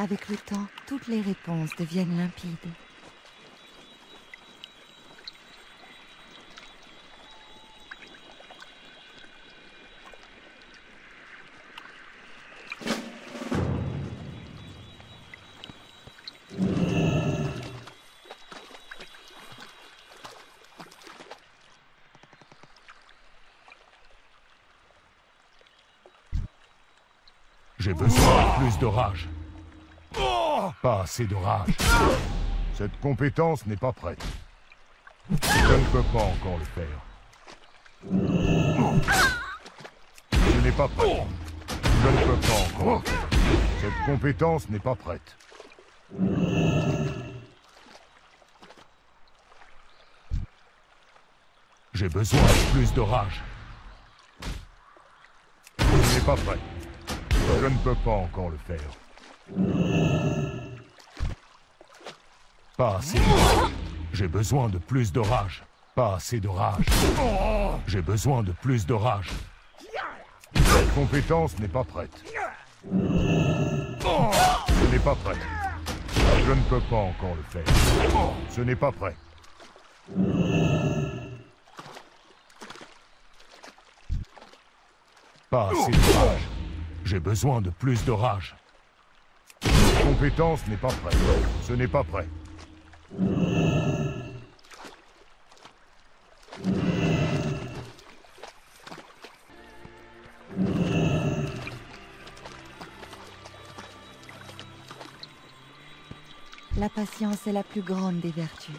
Avec le temps, toutes les réponses deviennent limpides. J'ai besoin de plus de rage. Pas assez de rage. Cette compétence n'est pas prête. Je ne peux pas encore le faire. Ce n'est pas prêt. Je ne peux pas encore. Cette compétence n'est pas prête. J'ai besoin de plus de rage. Ce n'est pas prêt. Je ne peux pas encore le faire. Pas assez de. J'ai besoin de plus de rage. Pas assez de rage. J'ai besoin de plus de rage. Compétence n'est pas prête. Ce n'est pas prêt. Je ne peux pas encore le faire. Ce n'est pas prêt. Pas assez de rage. J'ai besoin de plus de rage. Compétence n'est pas prête. Ce n'est pas prêt. La patience est la plus grande des vertus.